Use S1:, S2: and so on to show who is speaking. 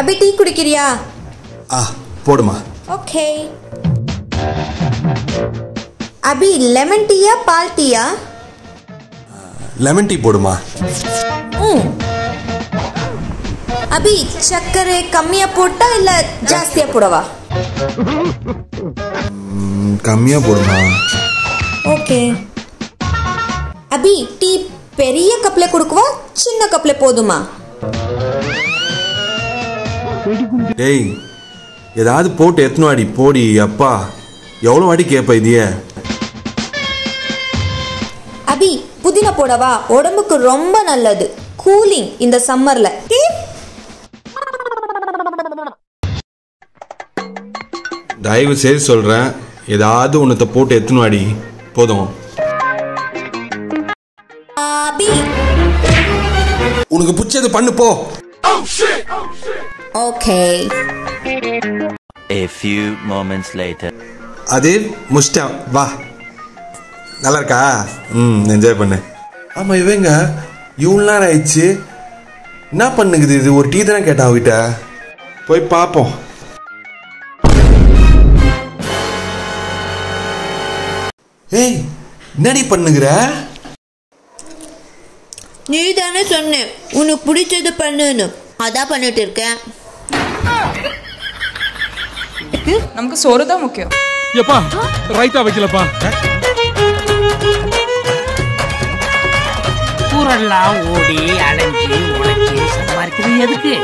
S1: அபி tea குடிக்கிறியா?
S2: ஆ போடுமா.
S1: Okay. அபி lemon டீயா பால் டீயா
S2: லெமன் டீ போடுமா.
S1: ம். அபி சர்க்கரை கம்மியா போட்டா இல்ல ஜாஸ்தியா போடவா?
S2: கம்மியா போடுமா.
S1: ஓகே. அபி டீ பெரிய கப்ல கொடுக்கவா சின்ன கப்ல போதுமா?
S2: டேய் ஏதாவது போட்டு எத்தனை வாடி போடி அப்பா. எவ்வளோ வாடி கேட்ப இதையே?
S1: அபி புதினா போடவா? உடம்புக்கு ரொம்ப நல்லது. கூலிங் இந்த சம்மர்ல.
S2: தயவு செய்து சொல்கிறேன் ஏதாவது ஒன்றத்தை போட்டு எத்தனை போதும்.
S1: அபி.
S2: உனக்கு பிடிச்சது பண்ணு போ.
S1: Okay
S3: A few moments later.
S2: அது முடிச்சிட்டேன் வா நல்லா இருக்கா ம் என்ஜாய் பண்ணு. ஆமாம் இவங்க இவ்வளோ நேரம் ஆயிடுச்சு. என்ன பண்ணுக்குது இது? ஒரு டீ தானே கேட்டா அவகிட்ட? போய் பார்ப்போம் ஏய் என்னடி பண்ணுகிற?
S1: நீ தானே சொன்ன உனக்கு பிடிச்சது பண்ணுன்னு. அதான் பண்ணிட்டு இருக்கேன்.
S4: நமக்கு சோறு தான் முக்கியம்
S5: எப்பா ரைத்தா வைக்கலப்பா
S6: ஊரெல்லாம் ஓடி அலைஞ்சு உழைச்சி சம்பாதிக்கிறது எதுக்கு